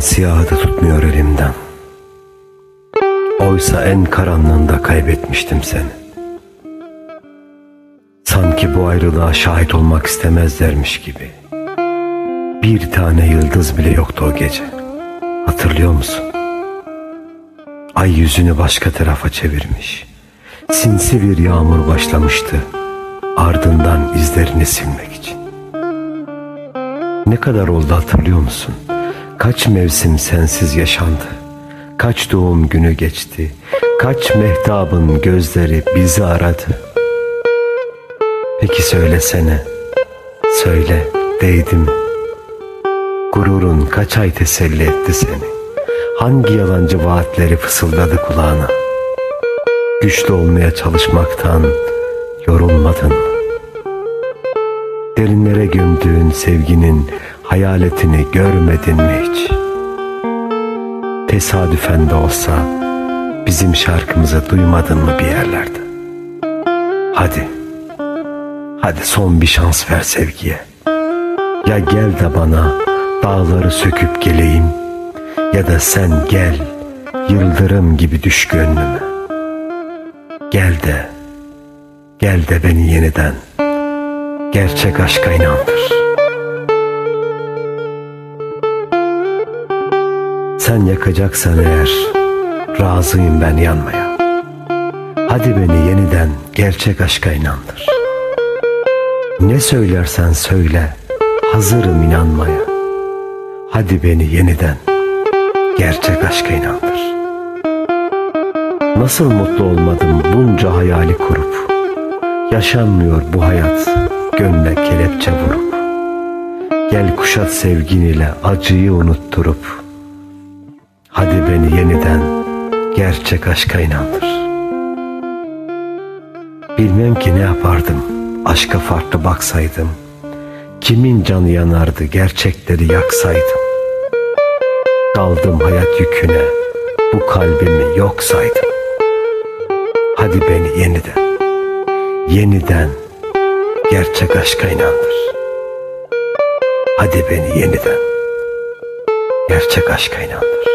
siyahı da tutmuyor elimden. Oysa en karanlığında kaybetmiştim seni. Sanki bu ayrılığa şahit olmak istemezlermiş gibi. Bir tane yıldız bile yoktu o gece. Hatırlıyor musun? Ay yüzünü başka tarafa çevirmiş. Sinsi bir yağmur başlamıştı. Ardından izlerini silmek için. Ne kadar oldu hatırlıyor musun? Kaç mevsim sensiz yaşandı. Kaç doğum günü geçti. Kaç mehtabın gözleri bizi aradı. Peki söylesene. Söyle değdi mi? Gururun kaç ay teselli etti seni? Hangi yalancı vaatleri fısıldadı kulağına? Güçlü olmaya çalışmaktan yorulmadın mı? Derinlere gömdüğün sevginin hayaletini görmedin mi hiç? Tesadüfen de olsa bizim şarkımızı duymadın mı bir yerlerde? Hadi, hadi son bir şans ver sevgiye. Ya gel de bana dağları söküp geleyim ya da sen gel yıldırım gibi düş gönlüme. Gel de, gel de beni yeniden gerçek aşka inandır. Sen yakacaksan eğer razıyım ben yanmaya. Hadi beni yeniden gerçek aşka inandır. Ne söylersen söyle hazırım inanmaya. Hadi beni yeniden gerçek aşka inandır. Nasıl mutlu olmadım bunca hayali kurup Yaşanmıyor bu hayat gönle kelepçe vurup Gel kuşat sevgin ile acıyı unutturup Hadi beni yeniden gerçek aşka inandır Bilmem ki ne yapardım aşka farklı baksaydım Kimin canı yanardı gerçekleri yaksaydım Daldım hayat yüküne bu kalbimi yok saydım Hadi beni yeniden yeniden gerçek aşka inandır. Hadi beni yeniden gerçek aşka inandır.